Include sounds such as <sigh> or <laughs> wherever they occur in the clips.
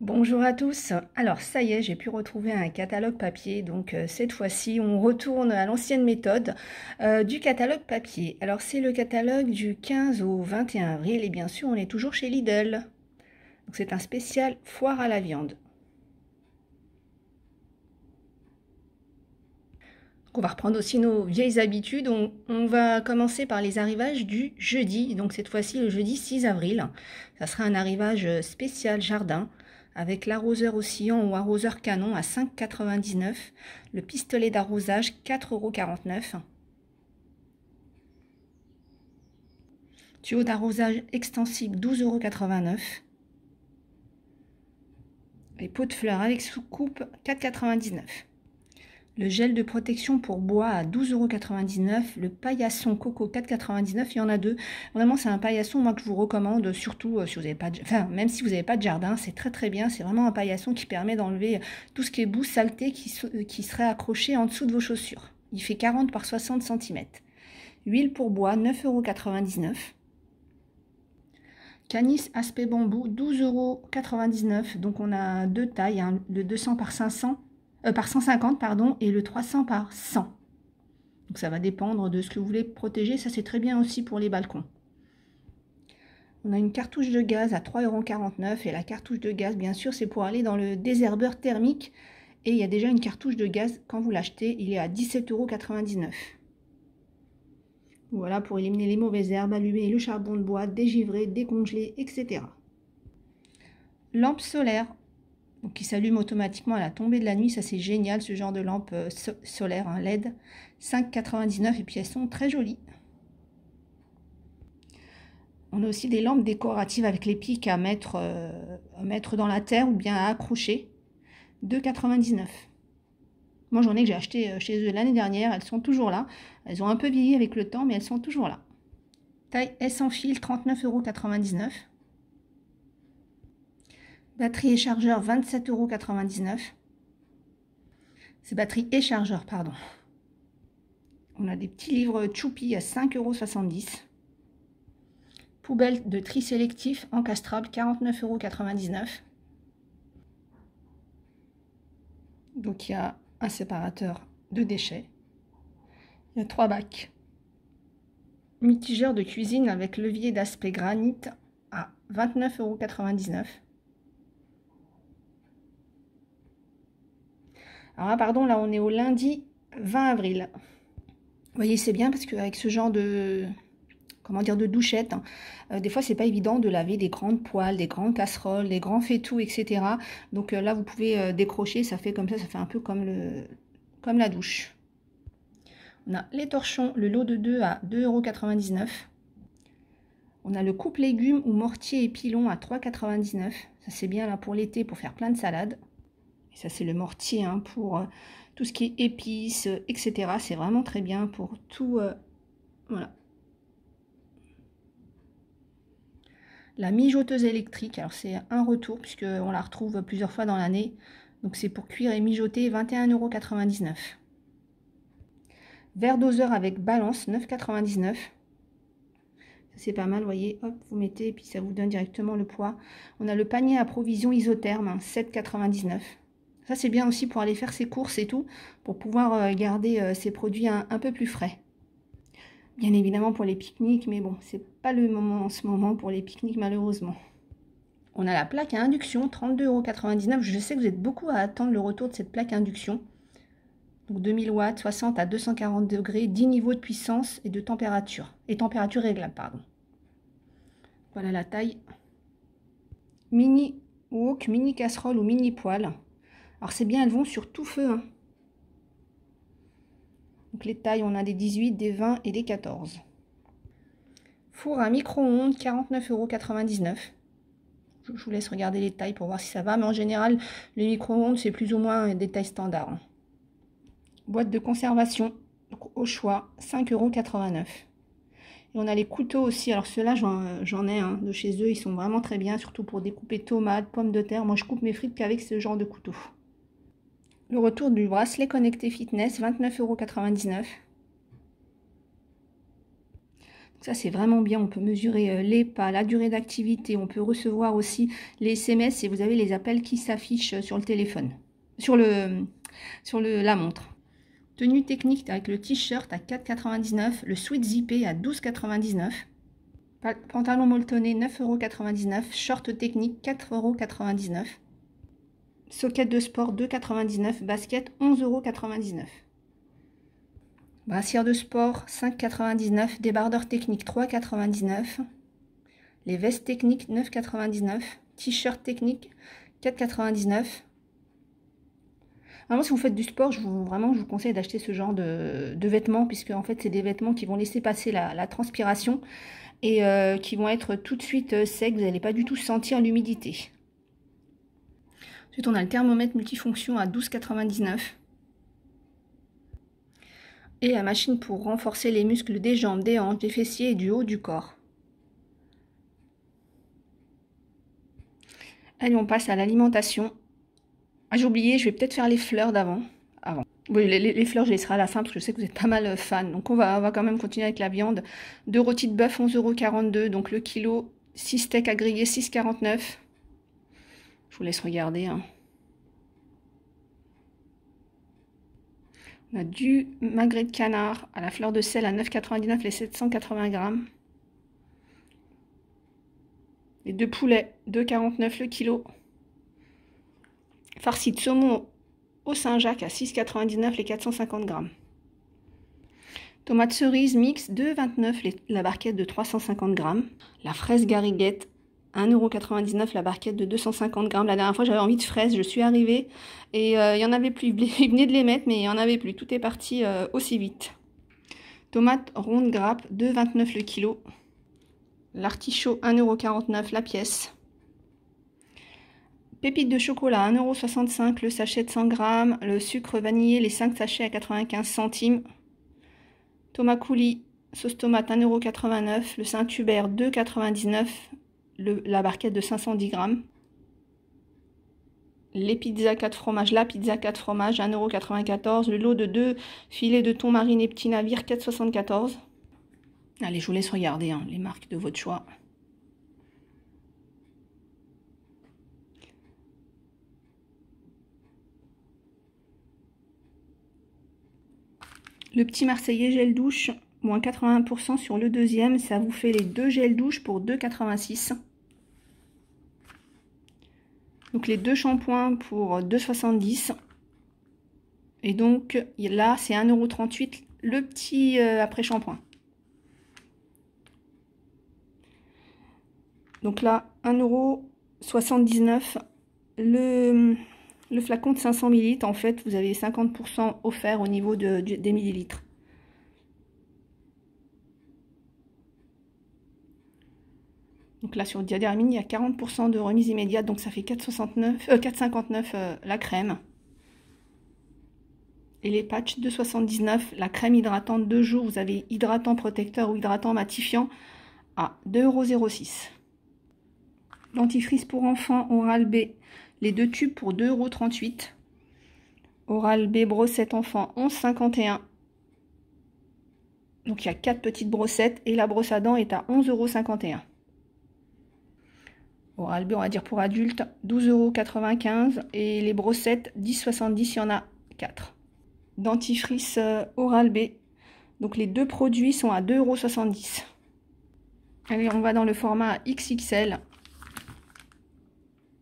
Bonjour à tous. Alors ça y est, j'ai pu retrouver un catalogue papier. Donc euh, cette fois-ci, on retourne à l'ancienne méthode euh, du catalogue papier. Alors c'est le catalogue du 15 au 21 avril et bien sûr, on est toujours chez Lidl. Donc c'est un spécial foire à la viande. on va reprendre aussi nos vieilles habitudes. On, on, va commencer par les arrivages du jeudi. Donc cette fois-ci, le jeudi 6 avril. Ça sera un arrivage spécial jardin avec l'arroseur oscillant ou arroseur canon à 5,99, le pistolet d'arrosage 4,49 Tuyau d'arrosage extensible 12,89 Les pots de fleurs avec sous-coupe 4,99 le gel de protection pour bois à 12,99€. Le paillasson coco 4,99€. Il y en a deux. Vraiment, c'est un paillasson, moi, que je vous recommande, surtout euh, si vous n'avez pas de... Enfin, même si vous n'avez pas de jardin, c'est très très bien. C'est vraiment un paillasson qui permet d'enlever tout ce qui est boue, saleté, qui, euh, qui serait accroché en dessous de vos chaussures. Il fait 40 par 60 cm. Huile pour bois, 9,99€. Canis aspect bambou, 12,99€. Donc on a deux tailles, hein, le 200 par 500 euh, par 150 pardon, et le 300 par 100. Donc ça va dépendre de ce que vous voulez protéger. Ça c'est très bien aussi pour les balcons. On a une cartouche de gaz à 3,49€ et la cartouche de gaz bien sûr c'est pour aller dans le désherbeur thermique. Et il y a déjà une cartouche de gaz quand vous l'achetez, il est à 17,99€. Voilà pour éliminer les mauvaises herbes, allumer le charbon de bois, dégivrer, décongeler, etc. Lampe solaire qui s'allume automatiquement à la tombée de la nuit. Ça, c'est génial, ce genre de lampe euh, solaire, un LED. 5,99 et puis elles sont très jolies. On a aussi des lampes décoratives avec les pics à mettre, euh, mettre dans la terre ou bien à accrocher. 2,99. Moi, j'en ai que j'ai acheté euh, chez eux l'année dernière. Elles sont toujours là. Elles ont un peu vieilli avec le temps, mais elles sont toujours là. Taille S en fil, 39,99€. Batterie et chargeur, 27,99€. C'est batterie et chargeur, pardon. On a des petits livres Choupi à 5,70€. Poubelle de tri sélectif encastrable, 49,99€. Donc il y a un séparateur de déchets. Il y a trois bacs. Mitigeur de cuisine avec levier d'aspect granit à 29,99€. Alors pardon, là, on est au lundi 20 avril. Vous voyez, c'est bien parce qu'avec ce genre de, comment dire, de douchette, hein, euh, des fois, c'est pas évident de laver des grandes poêles, des grandes casseroles, des grands fétous, etc. Donc euh, là, vous pouvez euh, décrocher, ça fait comme ça, ça fait un peu comme, le, comme la douche. On a les torchons, le lot de 2 à 2,99€. On a le coupe légumes ou mortier et pilon à 3,99€. Ça, c'est bien là pour l'été, pour faire plein de salades ça, c'est le mortier hein, pour euh, tout ce qui est épices, euh, etc. C'est vraiment très bien pour tout. Euh, voilà. La mijoteuse électrique, alors c'est un retour puisqu'on la retrouve plusieurs fois dans l'année. Donc c'est pour cuire et mijoter 21,99€. Verre doseur avec balance 9,99€. C'est pas mal, voyez, hop, vous mettez et puis ça vous donne directement le poids. On a le panier à provision isotherme, 7,99€. Ça, c'est bien aussi pour aller faire ses courses et tout, pour pouvoir euh, garder euh, ses produits un, peu plus frais. Bien évidemment pour les pique-niques, mais bon, c'est pas le moment en ce moment pour les pique-niques, malheureusement. On a la plaque à induction, 32,99€. Je sais que vous êtes beaucoup à attendre le retour de cette plaque à induction. Donc 2000 watts, 60 à 240 degrés, 10 niveaux de puissance et de température. Et température réglable, pardon. Voilà la taille. Mini wok, mini casserole ou mini poêle. Alors c'est bien, elles vont sur tout feu. Hein. Donc les tailles, on a des 18, des 20 et des 14. Four à micro-ondes, 49,99€. Je vous laisse regarder les tailles pour voir si ça va. Mais en général, les micro-ondes, c'est plus ou moins des tailles standards. Hein. Boîte de conservation, au choix, 5,89€. Et on a les couteaux aussi. Alors ceux-là, j'en ai un de chez eux. Ils sont vraiment très bien, surtout pour découper tomates, pommes de terre. Moi, je coupe mes frites qu'avec ce genre de couteau. Le retour du bracelet connecté fitness, 29,99€. Ça, c'est vraiment bien. On peut mesurer euh, les pas, la durée d'activité. On peut recevoir aussi les SMS et vous avez les appels qui s'affichent sur le téléphone, sur, le, sur le, la montre. Tenue technique avec le t-shirt à 4,99, le sweat zippé à 12,99. Pantalon molletonné 9,99€. Short technique 4,99€. Socket de sport 2,99€. Basket 11,99€. Brassière de sport 5,99€. Débardeur technique 3,99€. Les vestes techniques 9,99€. T-shirt technique 4,99€. Vraiment, si vous faites du sport, je vous, vraiment, je vous conseille d'acheter ce genre de, vêtements, puisque en fait, c'est des vêtements qui vont laisser passer la transpiration et euh, qui vont être tout de suite euh, secs, vous n'allez pas du tout sentir l'humidité. Ensuite, on a le thermomètre multifonction à 12,99. Et la machine pour renforcer les muscles des jambes, des hanches, des fessiers et du haut du corps. Allez, on passe à l'alimentation. Ah, j'ai oublié, je vais peut-être faire les fleurs d'avant. Avant. Les, fleurs, je les laisserai à la fin parce que je sais que vous êtes pas mal euh, fans. Donc, on va, on va quand même continuer avec la viande. Deux rôtis de bœuf, 11,42€. Donc, le kilo, 6 steaks à griller, 6,49€. Je vous laisse regarder. Hein. On a du magret de canard à la fleur de sel à 9,99 les 780 grammes. Les deux poulets, 2,49 le kilo. Farci de saumon au Saint-Jacques à 6,99 les 450 grammes. Tomate cerise mix 2,29 la barquette de 350 grammes. La fraise gariguette 1,99€ la barquette de 250 grammes. La dernière fois, j'avais envie de fraises, je suis arrivée et euh, il n'y en avait plus. <laughs> Il venait de les mettre, mais il n'y en avait plus. Tout est parti euh, aussi vite. Tomate ronde grappe, 2,29 le kilo. L'artichaut, 1,49€ la pièce. Pépites de chocolat, 1,65€ le sachet de 100 g. Le sucre vanillé, les 5 sachets à 95 centimes. Thomas coulis, sauce tomate, 1,89€. Le Saint-Hubert, 2,99€. La barquette de 510 g. Les pizzas 4 fromages, la pizza 4 fromages, 1,94€. Le lot de 2 filets de thon mariné petit navire, 4,74€. Allez, je vous laisse regarder hein, les marques de votre choix. Le petit Marseillais gel douche, moins 80% sur le deuxième. Ça vous fait les deux gels douche pour 2,86. Donc les deux shampoings pour 2,70. Et donc là, c'est 1,38€ le petit euh, après-shampoing. Donc là, 1,79€ le le flacon de 500 ml, en fait, vous avez 50% offert au niveau de, des millilitres. Donc là, sur Diadéramine, il y a 40% de remise immédiate, donc ça fait 4,59 euh, euh, la crème. Et les patchs, 2,79. La crème hydratante de jour, vous avez hydratant protecteur ou hydratant matifiant à 2,06€. Dentifrice pour enfants Oral B, les deux tubes pour 2,38€. Oral B brossette enfant 11,51€. Donc il y a quatre petites brossettes et la brosse à dents est à 11,51€. Oral B, on va dire pour adultes, 12,95€ et les brossettes 10,70€, il y en a 4. Dentifrice euh, Oral B. Donc les deux produits sont à 2,70€. Allez, on va dans le format XXL.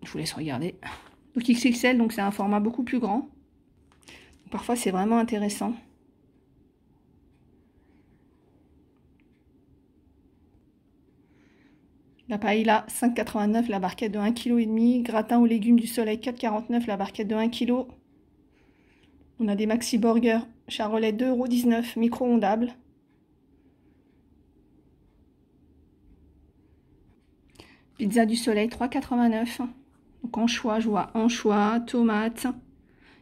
Je vous laisse regarder. Donc XXL, donc c'est un format beaucoup plus grand. Parfois c'est vraiment intéressant. La paella 5,89 la barquette de 1,5 kg. Gratin aux légumes du soleil 4,49 la barquette de 1 kg. On a des maxi burgers Charolais 2,19€ micro-ondables. Pizza du soleil 3,89 donc anchois, je vois anchois, tomates.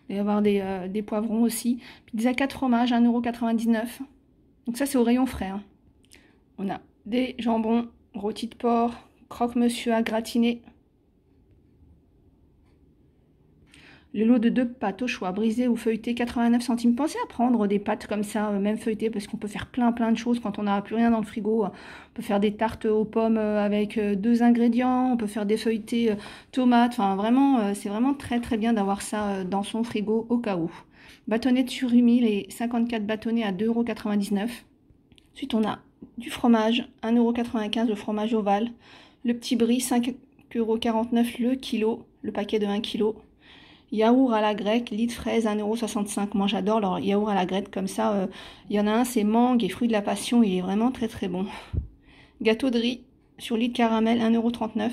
Il va y avoir des, euh, des poivrons aussi. Pizza 4 fromages, 1,99€. Donc ça, c'est au rayon frais. Hein. On a des jambons, rôtis de porc, croque-monsieur à gratiner. Le lot de deux pâtes au choix, brisées ou feuilletées, 89 centimes. Pensez à prendre des pâtes comme ça, euh, même feuilletées, parce qu'on peut faire plein plein de choses quand on n'a plus rien dans le frigo. On peut faire des tartes aux pommes euh, avec euh, deux ingrédients, on peut faire des feuilletés tomates. Enfin, vraiment, c'est vraiment très très bien d'avoir ça dans son frigo au cas où. Bâtonnet de surimi, les 54 bâtonnets à 2,99€. Ensuite, on a du fromage, 1,95€ le fromage ovale. Le petit brie, 5,49€ le kilo, le paquet de 1 kg. Yaourt à la grecque, litre fraise, 1,65€. Moi j'adore leur yaourt à la grecque comme ça. Euh, il y en a un, c'est mangue et fruit de la passion. Il est vraiment très très bon. Gâteau de riz sur litre caramel, 1,39€.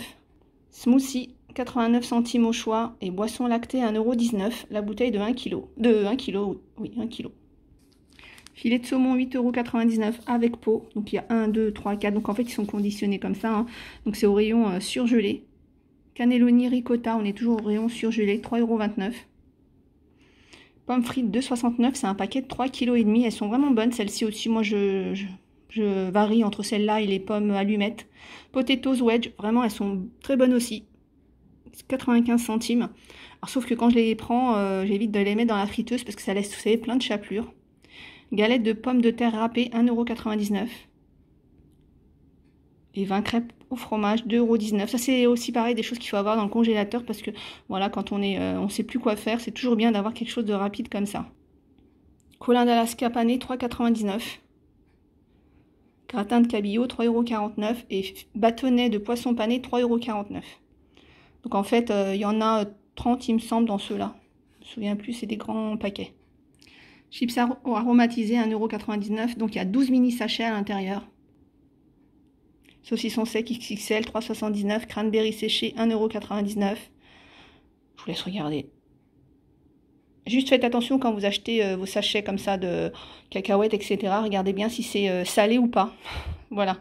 Smoothie, 89 centimes au choix. Et boisson lactée, 1,19€. La bouteille de 1 kg. De 1 kg, oui, 1 kg. Filet de saumon, 8,99€ avec peau. Donc il y a 1, 2, 3, 4. Donc en fait, ils sont conditionnés comme ça. Hein. Donc c'est au rayon euh, surgelé. Cannelloni ricotta, on est toujours au rayon surgelé, 3,29€. Pommes frites 2,69€, c'est un paquet de 3,5 kg. Elles sont vraiment bonnes, celles-ci aussi. Moi, je, varie entre celles-là et les pommes allumettes. Potatoes wedge, vraiment, elles sont très bonnes aussi. 95 centimes. Alors, sauf que quand je les prends, euh, j'évite de les mettre dans la friteuse parce que ça laisse, vous savez, plein de chapelures. Galette de pommes de terre râpées, 1,99€. Et 20 crêpes au fromage, 2,19€. Ça, c'est aussi pareil, des choses qu'il faut avoir dans le congélateur parce que, voilà, quand on est, euh, on sait plus quoi faire, c'est toujours bien d'avoir quelque chose de rapide comme ça. Colin d'Alaska pané, 3,99€. Gratin de cabillaud, 3,49€ et bâtonnet de poisson pané, 3,49€. Donc en fait, euh, il y en a 30, il me semble, dans ceux-là. Je me souviens plus, c'est des grands paquets. Chips aromatisés, 1,99€. Donc il y a 12 mini sachets à l'intérieur. Saucisson sec XXL, 3,79. Cranberry séché, 1,99€. Je vous laisse regarder. Juste faites attention quand vous achetez euh, vos sachets comme ça de cacahuètes, etc. Regardez bien si c'est euh, salé ou pas. <laughs> voilà.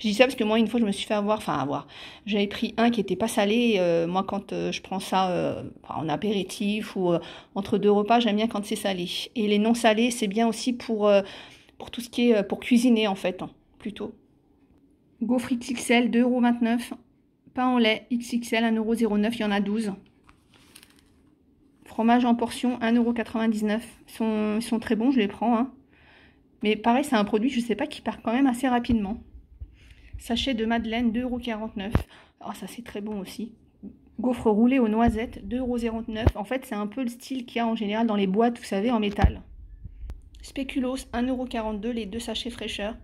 Je dis ça parce que moi, une fois, je me suis fait avoir, enfin avoir. J'avais pris un qui était pas salé. Euh, moi, quand je prends ça en apéritif ou entre deux repas, j'aime bien quand c'est salé. Et les non salés, c'est bien aussi pour, pour tout ce qui est pour cuisiner en fait, hein, plutôt. Gaufre XXL, 2,29€. Pain au lait XXL, 1,09€. Il y en a 12. Fromage en portion, 1,99€. Ils sont, ils sont très bons, je les prends. Hein. Mais pareil, c'est un produit, je ne sais pas, qui part quand même assez rapidement. Sachet de madeleine, 2,49€. Ah, ça c'est très bon aussi. Gaufre roulé aux noisettes, 2,09€. En fait, c'est un peu le style qu'il y a en général dans les boîtes, vous savez, en métal. Spéculoos, 1,42€, les deux sachets fraîcheur.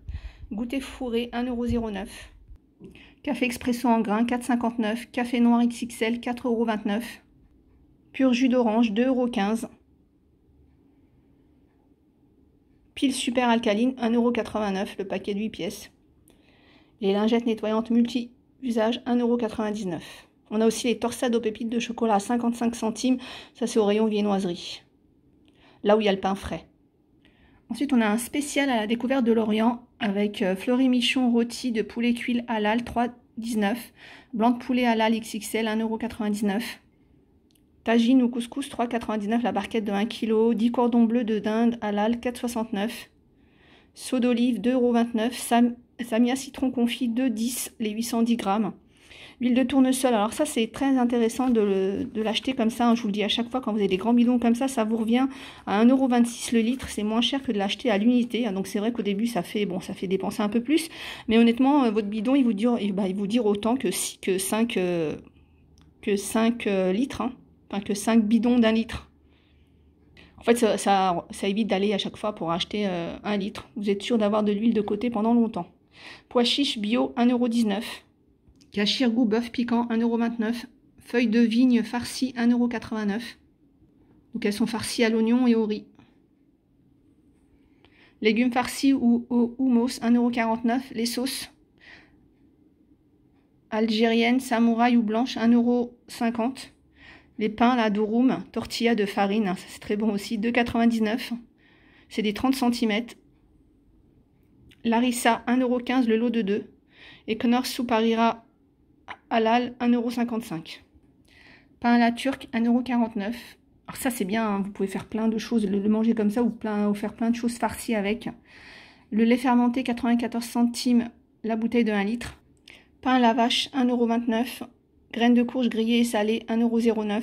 Goûter fourré, 1,09€. Café expresso en grains, 4,59€. Café noir XXL, 4,29€. Pur jus d'orange, 2,15€. Pile super alcaline, 1,89€, le paquet de 8 pièces. Les lingettes nettoyantes multi-usage, 1,99€. On a aussi les torsades aux pépites de chocolat à 55 centimes. Ça, c'est au rayon viennoiserie. Là où il y a le pain frais. Ensuite, on a un spécial à la découverte de l'Orient avec euh, fleury michon rôti de poulet cuit halal 3,19. Blanc de poulet halal XXL 1,99€. Tagine ou couscous 3,99€ la barquette de 1 kg. 10 cordons bleus de dinde halal 4,69€. Saut d'olive 2,29€. Sam Samia citron confit 2,10 les 810 grammes. L'huile de tournesol, alors ça c'est très intéressant de l'acheter comme ça, hein. je vous le dis à chaque fois quand vous avez des grands bidons comme ça, ça vous revient à 1,26€ le litre, c'est moins cher que de l'acheter à l'unité, hein. donc c'est vrai qu'au début ça fait bon ça fait dépenser un peu plus, mais honnêtement euh, votre bidon il vous bah, il vous dire autant que, que 5, euh, que 5 euh, litres, hein. enfin que 5 bidons d'un litre. En fait, ça, ça, évite d'aller à chaque fois pour acheter un litre. Vous êtes sûr d'avoir de l'huile de côté pendant longtemps. Pois chiche bio, 1,19€. Cachir goût bœuf piquant, 1,29€. Feuilles de vigne farcies, 1,89€. Donc elles sont farcies à l'oignon et au riz. Légumes farcis ou au houmous, 1,49€. Les sauces algériennes, samouraï ou blanches, 1,50€. Les pains, la durum, tortilla de farine, ça c'est très bon aussi, 2,99€. C'est des 30 cm. Larissa, 1,15€ le lot de 2. Et Knorr Souparira halal 1,55€. Pain à la turque 1,49€. Alors ça c'est bien, hein, vous pouvez faire plein de choses, le, manger comme ça ou, plein, ou faire plein de choses farcies avec. Le lait fermenté 94 centimes la bouteille de 1 litre. Pain à la vache 1,29€. Graines de courge grillées et salées 1,09€.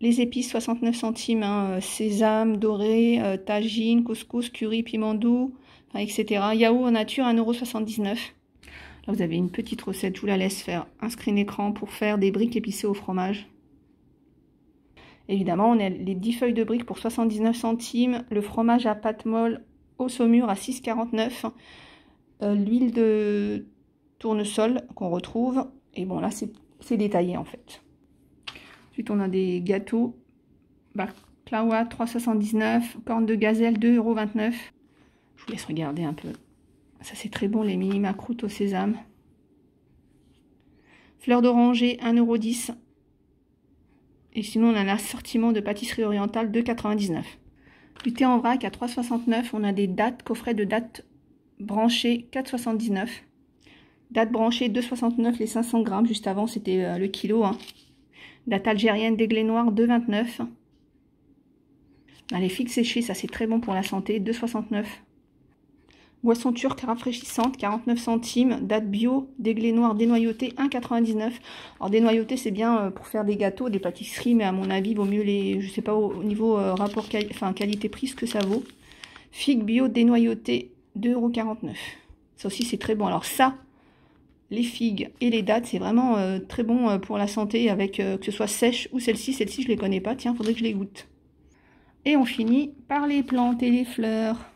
les épices 69 centimes, hein, sésame, doré, tagine, couscous, curry, piment doux, etc. Yaourt nature 1,79€. Là, vous avez une petite recette, je vous la laisse faire. Un screen écran pour faire des briques épicées au fromage. Évidemment, on a les 10 feuilles de briques pour 79 centimes, le fromage à pâte molle au saumur à 6,49, euh, l'huile de tournesol qu'on retrouve, et bon là c'est détaillé en fait. Ensuite on a des gâteaux, baklawa 3,79, corne de gazelle 2,29€. Je vous laisse regarder un peu. Ça c'est très bon les mini macroutes au sésame. Fleur d'oranger 1,10€. Et sinon, on a l'assortiment de pâtisserie orientale 2,99. Du thé en vrac à 3,69. On a des dates, coffrets de dates branchées 4,79. Date branchée 2,69 les 500 grammes. Juste avant, c'était euh, le kilo. Hein. Date algérienne déglé noir 2,29. Les figues séchées, ça c'est très bon pour la santé. 2,69. Boisson turque rafraîchissante, 49 centimes. Date bio, déglé noir dénoyauté, 1,99. Alors dénoyauté, c'est bien euh, pour faire des gâteaux, des pâtisseries, mais à mon avis, vaut mieux les... Je sais pas au, niveau euh, rapport qualité-prix ce que ça vaut. Figue bio dénoyauté, 2,49€. Ça aussi, c'est très bon. Alors ça, les figues et les dattes, c'est vraiment euh, très bon pour la santé, avec que ce soit sèche ou celle-ci. Celle-ci, je les connais pas. Tiens, faudrait que je les goûte. Et on finit par les plantes et les fleurs.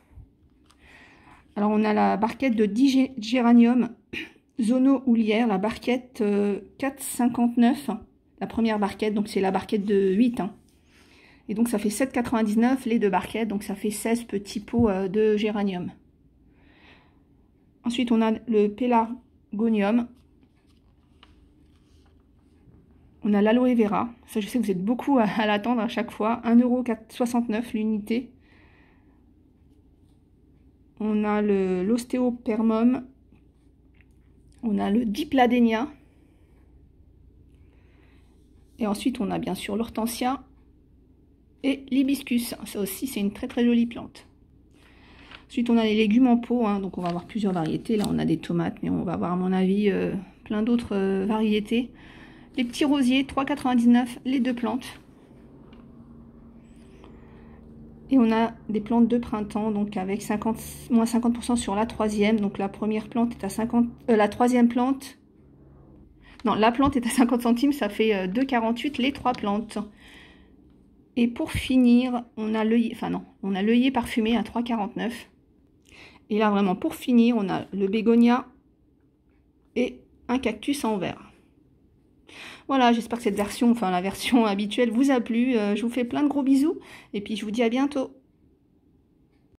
Alors, on a la barquette de 10 géranium <clears throat> Zono Houlière, la barquette 4,59. Euh, la première barquette, donc c'est la barquette de 8. Hein. Et donc, ça fait 7,99 les deux barquettes. Donc, ça fait 16 petits pots euh, de géranium. Ensuite, on a le pélargonium. On a l'aloe vera. Ça, je sais que vous êtes beaucoup à, l'attendre à chaque fois. 1,69€ l'unité. On a l'ostéopermum. On a le dipladenia. Et ensuite, on a bien sûr l'hortensia et l'hibiscus. Ça aussi, c'est une très très jolie plante. Ensuite, on a les légumes en pot. Hein. donc, on va avoir plusieurs variétés. Là, on a des tomates, mais on va avoir, à mon avis, euh, plein d'autres euh, variétés. Les petits rosiers, 3,99 les deux plantes. Et on a des plantes de printemps, donc avec 50, moins 50% sur la troisième. Donc la première plante est à 50... Euh, la troisième plante... Non, la plante est à 50 centimes, ça fait 2,48 euh, les trois plantes. Et pour finir, on a l'œillet... Enfin non, on a l'œillet parfumé à 3,49. Et là, vraiment, pour finir, on a le bégonia et un cactus en verre. Voilà, j'espère que cette version, enfin la version <laughs> habituelle, vous a plu. Euh, je vous fais plein de gros bisous et puis je vous dis à bientôt.